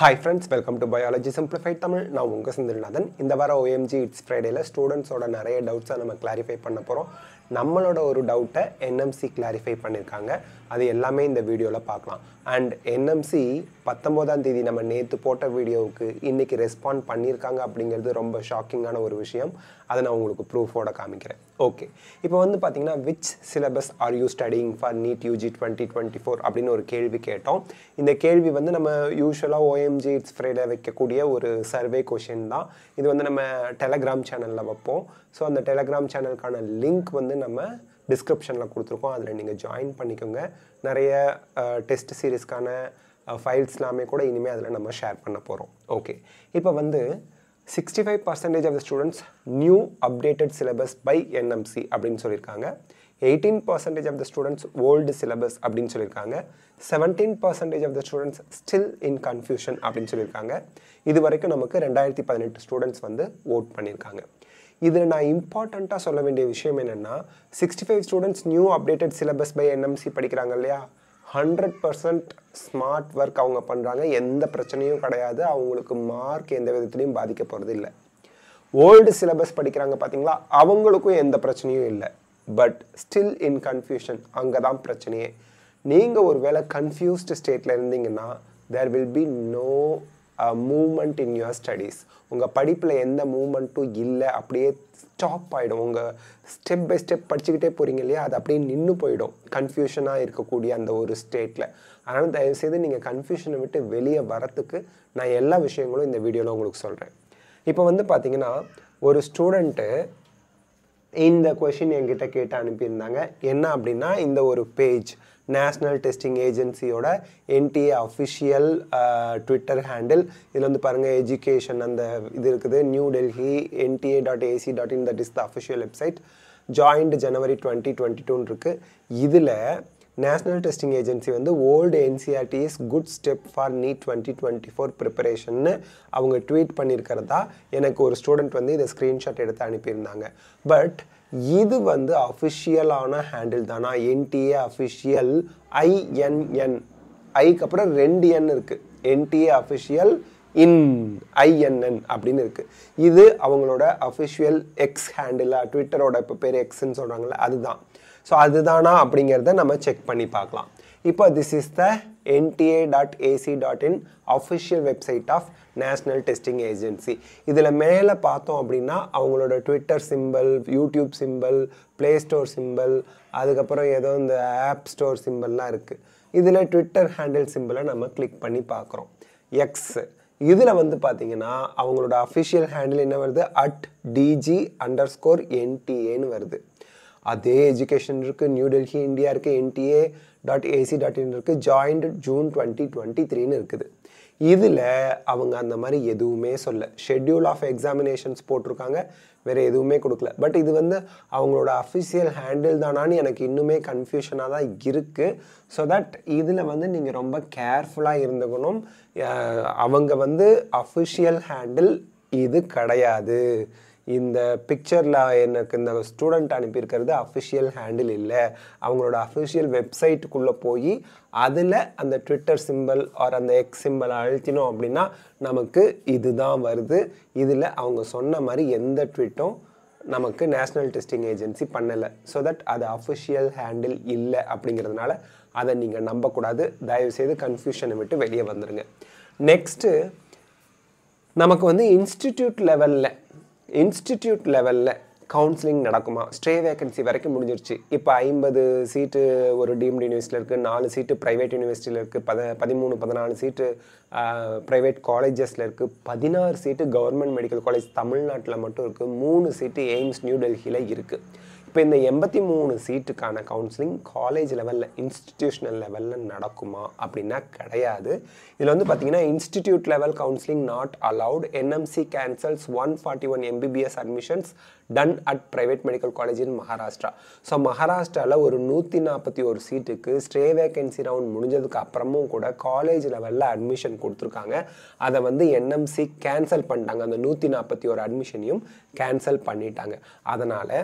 Hi friends welcome to biology simplified Tamil நான் உங்கள் செந்தில்நாதன். இந்த வாரம் ஓஎம்ஜி இட்ஸ் ஃப்ரைடேல ஸ்டூடெண்ட்ஸோட நிறைய டவுட்ஸை நம்ம கிளாரிஃபை பண்ண போகிறோம் நம்மளோட ஒரு டவுட்டை என்எம்சி கிளாரிஃபை பண்ணியிருக்காங்க அது எல்லாமே இந்த வீடியோவில் பார்க்கலாம் அண்ட் என்எம்சி பத்தொம்போதாம் தேதி நம்ம நேற்று போட்ட வீடியோவுக்கு இன்றைக்கி ரெஸ்பாண்ட் பண்ணியிருக்காங்க அப்படிங்கிறது ரொம்ப ஷாக்கிங்கான ஒரு விஷயம். அதை நான் உங்களுக்கு ப்ரூஃபோட காமிக்கிறேன். ஓகே இப்போ வந்து பார்த்தீங்கன்னா which syllabus are you studying for NEET UG twenty twenty four அப்படின்னு ஒரு கேள்வி கேட்டோம். இந்த கேள்வி வந்து நம்ம யூஸ்வலாக ஓஎம்ஜி இட்ஸ் ஃப்ரைடே வைக்கக்கூடிய ஒரு சர்வே கொஷின் தான். இது வந்து நம்ம டெலகிராம் சேனலில் வைப்போம். ஸோ அந்த டெலகிராம் சேனலுக்கான லிங்க் வந்து நம்ம டிஸ்கிரிப்ஷனில் கொடுத்துருக்கோம். அதில் நீங்கள் ஜாயின் பண்ணிக்கோங்க. நிறைய டெஸ்ட் சீரீஸ்க்கான ஃபைல்ஸ் எல்லாமே கூட இனிமேல் அதில் நம்ம ஷேர் பண்ண போகிறோம் ஓகே இப்போ வந்து sixty five percentage of the students new updated syllabus by NMC அப்படின்னு சொல்லியிருக்காங்க. Eighteen percentage of the students old syllabus அப்படின்னு சொல்லியிருக்காங்க. Seventeen percentage of the students still in confusion அப்படின்னு சொல்லியிருக்காங்க. இது வரைக்கும் நமக்கு ரெண்டாயிரத்தி பதினெட்டு ஸ்டூடெண்ட்ஸ் வந்து ஓட் பண்ணியிருக்காங்க. இதில் நான் இம்பார்ட்டண்ட்டாக சொல்ல வேண்டிய விஷயம் என்னென்னா sixty five students new updated syllabus by NMC படிக்கிறாங்க இல்லையா? ஹண்ட்ரட் பர்சன்ட் ஸ்மார்ட் ஒர்க் அவங்க பண்ணுறாங்க எந்த பிரச்சனையும் கிடையாது. அவங்களுக்கு மார்க் எந்த விதத்துலையும் பாதிக்க போகிறது இல்லை. ஓல்டு சிலபஸ் படிக்கிறாங்க பார்த்தீங்களா அவங்களுக்கும் எந்த பிரச்சனையும் இல்லை. பட் ஸ்டில் இன் கன்ஃபியூஷன் அங்கே தான் பிரச்சனையே. நீங்கள் ஒரு வேளை கன்ஃபியூஸ்டு ஸ்டேட்டில் இருந்தீங்கன்னா there will be no moment in your studies உங்கள் படிப்பில் எந்த மூமெண்ட்டும் இல்லை அப்படியே ஸ்டாப் ஆகிடும் உங்கள் ஸ்டெப் பை ஸ்டெப் படிச்சுக்கிட்டே போகிறீங்க இல்லையா அது அப்படியே நின்று போயிடும். கன்ஃபியூஷனாக இருக்கக்கூடிய அந்த ஒரு ஸ்டேட்டில் அதனால் தயவுசெய்து நீங்கள் கன்ஃபியூஷனை விட்டு வெளியே வரத்துக்கு நான் எல்லா விஷயங்களும் இந்த வீடியோவில் உங்களுக்கு சொல்கிறேன் இப்போ வந்து பார்த்தீங்கன்னா ஒரு ஸ்டூடெண்ட்டு இந்த கொஷின் என்கிட்ட கேட்டு அனுப்பியிருந்தாங்க. என்ன அப்படின்னா இந்த ஒரு பேஜ் நேஷ்னல் டெஸ்டிங் ஏஜென்சியோட என்டிஏ அஃபிஷியல் ட்விட்டர் ஹேண்டில் இதில் வந்து பாருங்கள் எஜுகேஷன் அந்த இது இருக்குது. New Delhi NTA dot AC dot in that is the official website joint January twenty twenty டூன்னு இருக்குது இதில் நேஷ்னல் டெஸ்டிங் ஏஜென்சி வந்து old NCERT is good step for NEET twenty twenty four ப்ரிப்பரேஷன்னு அவங்க ட்வீட் பண்ணியிருக்கிறதா எனக்கு ஒரு ஸ்டூடெண்ட் வந்து இதை screenshot எடுத்து அனுப்பியிருந்தாங்க. பட் இது வந்து அஃபிஷியலான ஹேண்டில் தானா. என்டிஏ அஃபிஷியல் ஐஎன்என் ஐக்கு அப்புறம் ரெண்டு என் இருக்குது என்டிஏ அஃபிஷியல் இன் ஐஎன்என் அப்படின்னு இருக்குது இது அவங்களோட அஃபிஷியல் எக்ஸ் ஹேண்டிலாக ட்விட்டரோட இப்போ பேர் எக்ஸ்ன்னு சொல்கிறாங்களே அதுதான். ஸோ அதுதானா அப்படிங்கிறத நம்ம செக் பண்ணி பார்க்கலாம். இப்போ this is the NTA dot AC dot in official website of national testing agency இதில் மேலே பார்த்தோம் அப்படின்னா அவங்களோட Twitter symbol YouTube symbol play store symbol அதுக்கப்புறம் ஏதோ இந்த ஆப் ஸ்டோர் சிம்பிள்லாம் இருக்குது இதில் ட்விட்டர் ஹேண்டில் சிம்பிளை நம்ம கிளிக் பண்ணி பார்க்குறோம். எக்ஸ் இதில் வந்து பார்த்தீங்கன்னா அவங்களோட அஃபிஷியல் ஹேண்டில் என்ன வருது? அட் டிஜி அண்டர் ஸ்கோர் என்டிஏன்னு வருது. அதே எஜுகேஷன் இருக்குது நியூ டெல்லி இந்தியா இருக்குது NTA dot AC dot in இருக்குது ஜாயின்ட் ஜூன் டுவெண்ட்டி டுவெண்ட்டி த்ரீன்னு இருக்குது. இதில் அவங்க அந்த மாதிரி எதுவுமே சொல்ல. ஷெட்யூல் ஆஃப் எக்ஸாமினேஷன்ஸ் போட்டிருக்காங்க. வேறு எதுவுமே கொடுக்கல. பட் இது வந்து அவங்களோட அஃபிஷியல் ஹேண்டில் தானான்னு எனக்கு இன்னுமே கன்ஃபியூஷனாக தான் இருக்குது ஸோ தட் இதில் வந்து நீங்கள் ரொம்ப கேர்ஃபுல்லாக இருந்துக்கணும். அவங்க வந்து அஃபிஷியல் ஹேண்டில் இது கிடையாது. இந்த பிக்சரில் எனக்கு இந்த ஸ்டூடெண்ட் அனுப்பியிருக்கிறது அஃபிஷியல் ஹேண்டில் இல்லை. அவங்களோட அஃபிஷியல் வெப்சைட்டுக்குள்ளே போய் அதில் அந்த ட்விட்டர் சிம்பிள் ஆர் அந்த எக்ஸ் சிம்பிள் அழுத்தினோம் அப்படின்னா நமக்கு இதுதான் வருது. இதில் அவங்க சொன்ன மாதிரி எந்த ட்விட்டும் நமக்கு நேஷ்னல் டெஸ்டிங் ஏஜென்சி பண்ணலை. ஸோ தட் அது அஃபிஷியல் ஹேண்டில் இல்லை அப்படிங்கிறதுனால அதை நீங்கள் நம்பக்கூடாது. தயவுசெய்து கன்ஃபியூஷனை விட்டு வெளியே வந்துடுங்க நெக்ஸ்ட்டு நமக்கு வந்து இன்ஸ்டிடியூட் லெவலில் இன்ஸ்டிடியூட் லெவலில் கவுன்சிலிங் நடக்குமா? ஸ்டே வேகன்சி வரைக்கும் முடிஞ்சிருச்சு. இப்போ ஐம்பது சீட்டு ஒரு டீம்டு யூனிவர்சிட்டியில் இருக்குது நாலு சீட்டு ப்ரைவேட் யூனிவர்சிட்டியில் இருக்குது பத பதிமூணு பதினாலு சீட்டு ப்ரைவேட் காலேஜஸில் இருக்குது பதினாறு சீட்டு கவர்மெண்ட் மெடிக்கல் காலேஜ் தமிழ்நாட்டில் மட்டும் இருக்குது மூணு சீட்டு எய்ம்ஸ் நியூ டெல்லியில் இருக்குது இப்போ இந்த எண்பத்தி மூணு சீட்டுக்கான கவுன்சிலிங் காலேஜ் லெவலில் இன்ஸ்டிடியூஷனல் லெவலில் நடக்குமா அப்படின்னா கிடையாது. இதில் வந்து பார்த்தீங்கன்னா institute level counselling not allowed NMC cancels one forty one MBBS admissions done at private medical college in Maharashtra so மகாராஷ்டிராவில் ஒரு நூற்றி நாற்பத்தி ஒரு சீட்டுக்கு ஸ்டே வேகன்சி ரவுண்ட் முடிஞ்சதுக்கு அப்புறமும் கூட காலேஜ் லெவலில் அட்மிஷன் கொடுத்துருக்காங்க. அதை வந்து என்எம்சி கேன்சல் பண்ணிட்டாங்க. அந்த நூற்றி நாற்பத்தி ஒரு அட்மிஷனையும் கேன்சல் பண்ணிட்டாங்க. அதனால்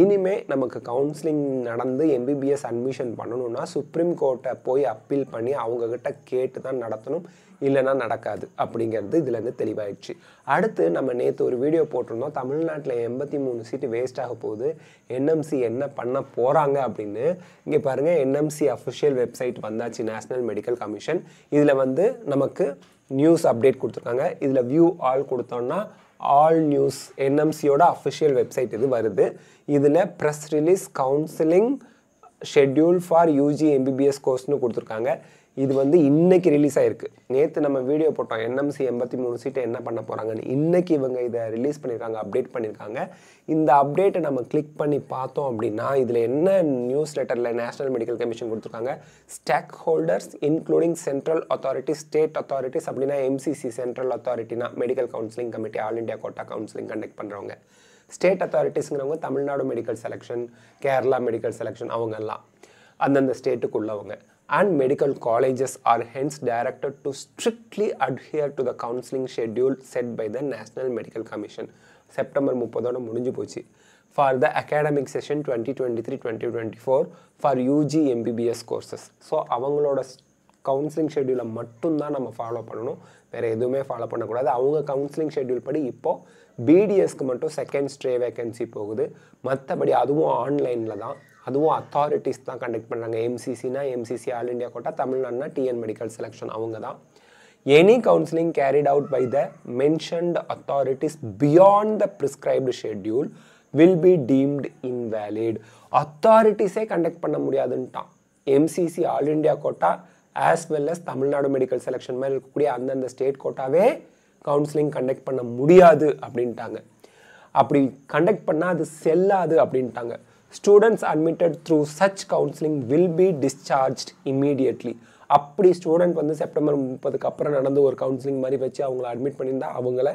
இனிமே நமக்கு கவுன்சிலிங் நடந்து எம்பிபிஎஸ் அட்மிஷன் பண்ணணும்னா சுப்ரீம் கோர்ட்டை போய் அப்பீல் பண்ணி அவங்கக்கிட்ட கேட்டு தான் நடத்தணும் இல்லைன்னா நடக்காது அப்படிங்கிறது இதுலேருந்து தெளிவாயிடுச்சு. அடுத்து நம்ம நேற்று ஒரு வீடியோ போட்டிருந்தோம் தமிழ்நாட்டில் எண்பத்தி மூணு சீட்டு வேஸ்ட் ஆக போகுது என்எம்சி என்ன பண்ண போகிறாங்க அப்படின்னு. இங்கே பாருங்கள் என்எம்சி அஃபிஷியல் வெப்சைட் வந்தாச்சு நேஷ்னல் மெடிக்கல் கமிஷன் இதில் வந்து நமக்கு நியூஸ் அப்டேட் கொடுத்துருக்காங்க. இதில் வியூ ஆல் கொடுத்தோன்னா ஆல் நியூஸ் என்எம்சியோட அஃபிஷியல் வெப்சைட் இது வருது. இதில் press release counselling schedule for UG MBBS கோர்ஸ்னு கொடுத்துருக்காங்க. இது வந்து இன்னைக்கு ரிலீஸ் ஆயிருக்கு. நேற்று நம்ம வீடியோ போட்டோம். என்எம்சி எண்பத்தி மூணு சீட்டை என்ன பண்ண போகிறாங்கன்னு இன்னைக்கு இவங்க இதை ரிலீஸ் பண்ணியிருக்காங்க அப்டேட் பண்ணியிருக்காங்க இந்த அப்டேட்டை நம்ம கிளிக் பண்ணி பார்த்தோம் அப்படின்னா இதில் என்ன நியூஸ் லெட்டரில் நேஷனல் மெடிக்கல் கமிஷன் கொடுத்துருக்காங்க? Stakeholders including central authority state authorities அப்படின்னா MCC central அத்தாரிட்டினா medical counselling committee all India quota counselling conduct பண்ணுறவங்க state அத்தாரிட்டிஸ்ங்கிறவங்க Tamil Nadu medical selection Kerala medical selection அவங்கெல்லாம். அந்தந்த ஸ்டேட்டுக்குள்ளவங்க and medical colleges are hence directed to strictly adhere to the counselling schedule set by the national medical commission September முப்பதோட முடிஞ்சு போச்சு. For the academic session twenty twenty three twenty twenty four for UG MBBS courses so அவங்களோட counselling ஷெட்யூலை மட்டும்தான் நம்ம follow பண்ணணும். வேறு எதுவுமே follow பண்ணக்கூடாது. அவங்க கவுன்சிலிங் ஷெட்யூல் படி இப்போது பிடிஎஸ்க்கு மட்டும் செகண்ட் ஸ்ட்ரே வேகன்சி போகுது. மற்றபடி அதுவும் ஆன்லைனில் தான். அதுவும் அத்தாரிட்டிஸ் தான் கண்டக்ட் பண்ணுறாங்க எம்சிசினா எம்சிசி ஆல் இண்டியா கோட்டா தமிழ்நாடுனா டிஎன் மெடிக்கல் செலெக்ஷன் அவங்க தான் any counselling carried out by the mentioned authorities beyond the prescribed schedule will be deemed invalid அத்தாரிட்டிஸே conduct பண்ண முடியாதுன்ட்டான். MCC all India quota as well as Tamil Nadu medical selection மாதிரி இருக்கக்கூடிய அந்தந்த state கோட்டாவே counselling conduct பண்ண முடியாது அப்படின்ட்டாங்க. அப்படி conduct பண்ணால் அது செல்லாது அப்படின்ட்டாங்க. Students admitted through such counselling will be discharged immediately அப்படி ஸ்டூடெண்ட் வந்து செப்டம்பர் முப்பதுக்கு அப்புறம் நடந்த ஒரு கவுன்சிலிங் மாதிரி வச்சு அவங்கள அட்மிட் பண்ணியிருந்தா அவங்கள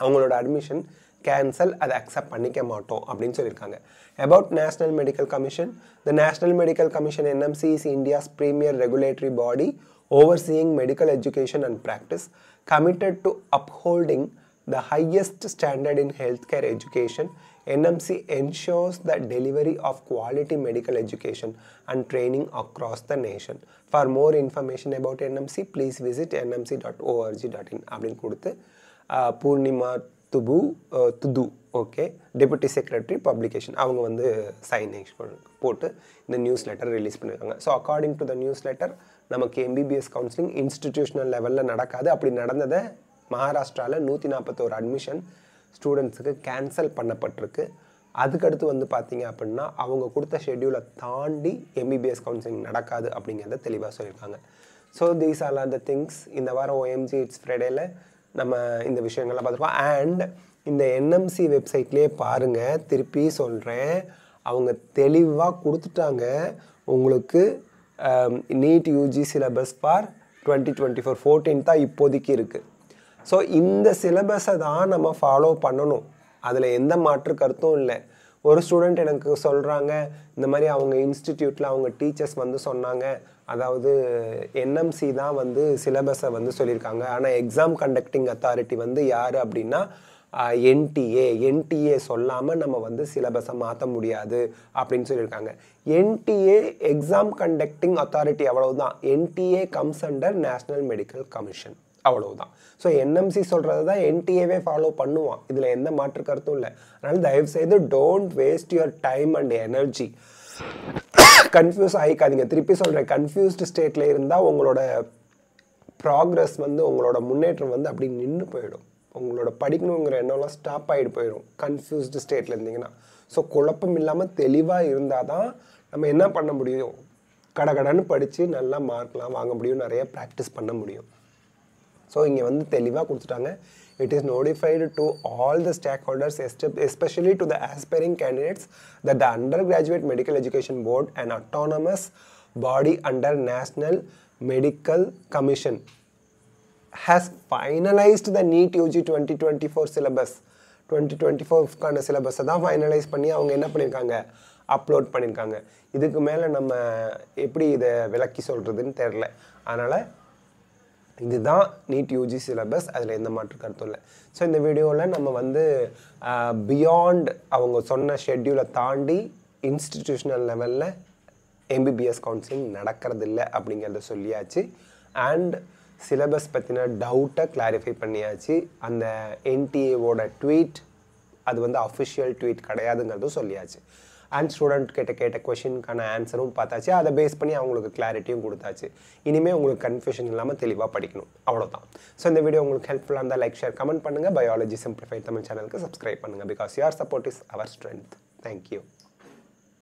அவங்களோட அட்மிஷன் கேன்சல் அதை அக்செப்ட் பண்ணிக்க மாட்டோம் அப்படின்னு சொல்லியிருக்காங்க. About national medical commission the national medical commission NMC is India's premier regulatory body overseeing medical education and practice committed to upholding the highest standard in health care education NMC ensures the delivery of quality medical education and training across the nation. For more information about NMC, please visit nmc.org.in அப்படின்னு கொடுத்து பூர்ணிமா துபு துது okay deputy secretary publication அவங்க வந்து sign போட்டு இந்த news letter release பண்ணியிருக்காங்க so according to the newsletter நமக்கு எம்பிபிஎஸ் கவுன்சிலிங் இன்ஸ்டிடியூஷனல் லெவலில் நடக்காது. அப்படி நடந்ததை மகாராஷ்டிராவில் நூற்றி நாற்பத்தோரு அட்மிஷன் ஸ்டூடெண்ட்ஸுக்கு கேன்சல் பண்ணப்பட்டிருக்கு. அதுக்கடுத்து வந்து பார்த்தீங்க அப்படின்னா அவங்க கொடுத்த ஷெட்யூலை தாண்டி எம்பிபிஎஸ் கவுன்சிலிங் நடக்காது அப்படிங்கிறத தெளிவாக சொல்லியிருக்காங்க. So these are are the things இந்த வாரம் ஓஎம்ஜி இட்ஸ் ஃப்ரைடேயில் நம்ம இந்த விஷயங்கள்லாம் பார்த்துருக்கோம். அண்ட் இந்த என்எம்சி வெப்சைட்லேயே பாருங்கள் திருப்பி சொல்கிறேன் அவங்க தெளிவாக கொடுத்துட்டாங்க. உங்களுக்கு NEET UG syllabus for twenty twenty four fourteen தான் இப்போதைக்கு இருக்குது ஸோ இந்த சிலபஸை தான் நம்ம ஃபாலோ பண்ணணும். அதில் எந்த மாற்று கருத்தும் இல்லை. ஒரு ஸ்டூடெண்ட் எனக்கு சொல்கிறாங்க இந்த மாதிரி அவங்க இன்ஸ்டிடியூட்டில் அவங்க டீச்சர்ஸ் வந்து சொன்னாங்க. அதாவது என்எம்சி தான் வந்து சிலபஸை வந்து சொல்லியிருக்காங்க. ஆனால் எக்ஸாம் கண்டக்டிங் அத்தாரிட்டி வந்து யார் அப்படின்னா என்டிஏ என்டிஏ சொல்லாமல் நம்ம வந்து சிலபஸை மாற்ற முடியாது அப்படின்னு சொல்லியிருக்காங்க. என்டிஏ எக்ஸாம் கண்டக்டிங் அத்தாரிட்டி அவ்வளவுதான். NTA comes under national medical commission அவ்வளவுதான். ஸோ என்எம்சி சொல்கிறது தான் என்டிஏவே ஃபாலோ பண்ணுவான். இதில் எந்த மாற்று கருத்தும் இல்லை. அதனால் தயவுசெய்து don't waste your time and energy confuse ஆகிக்காதீங்க திருப்பி சொல்கிறேன் கன்ஃபியூஸ்டு ஸ்டேட்டில் இருந்தால் உங்களோட ப்ராக்ரஸ் வந்து உங்களோட முன்னேற்றம் வந்து அப்படி நின்று போயிடும். உங்களோட படிக்கணுங்கிற எண்ணம்லாம் ஸ்டாப் ஆகிட்டு போயிடும் கன்ஃபியூஸ்டு ஸ்டேட்டில் இருந்தீங்கன்னா. ஸோ குழப்பம் இல்லாமல் தெளிவாக இருந்தால் தான் நம்ம என்ன பண்ண முடியும்? கடகடன்னு படித்து நல்லா மார்க்லாம் வாங்க முடியும். நிறைய ப்ராக்டிஸ் பண்ண முடியும். ஸோ இங்கே வந்து தெளிவாக கொடுத்துட்டாங்க. It is notified to all the stakeholders especially to the aspiring candidates that the undergraduate medical education board and autonomous body under national medical commission has finalized the NEET UG 2024 syllabus. 2024க்கான சிலபஸை தான் finalise பண்ணி அவங்க என்ன பண்ணியிருக்காங்க upload பண்ணியிருக்காங்க இதுக்கு மேலே நம்ம எப்படி இதை விளக்கி சொல்கிறதுன்னு தெரில அதனால் இதுதான் நீட் யூஜி சிலபஸ் அதில் எந்த மாற்று கருத்தும் இல்லை. ஸோ இந்த வீடியோவில் நம்ம வந்து பியாண்ட் அவங்க சொன்ன ஷெட்யூலை தாண்டி இன்ஸ்டிடியூஷனல் லெவலில் எம்பிபிஎஸ் கவுன்சிலிங் நடக்கிறது இல்லை அப்படிங்கிறத சொல்லியாச்சு. அண்ட் சிலபஸ் பற்றின டவுட்டை கிளாரிஃபை பண்ணியாச்சு. அந்த என்டிஏவோட ட்வீட் அது வந்து அஃபிஷியல் ட்வீட் கிடையாதுங்கிறதும் சொல்லியாச்சு. அண்ட் ஸ்டூடெண்ட் கிட்ட கேட்ட கொஷினுக்கான ஆன்சரும் பார்த்தாச்சு. அதை பேஸ் பண்ணி அவங்களுக்கு கிளாரிட்டியும் கொடுத்தாச்சு. இனிமேல் உங்களுக்கு கன்ஃபியூஷன் இல்லாமல் தெளிவாக படிக்கணும். அவ்வளோதான் ஸோ இந்த வீடியோ உங்களுக்கு ஹெல்ப்ஃபுல்லாக இருந்தால் லைக் ஷேர் கமெண்ட் பண்ணுங்கள் பயாலஜி சிம்பிளிஃபை தமிழ் சேனலுக்கு சப்ஸ்கிரைப் பண்ணுங்கள் because your support is our strength thank you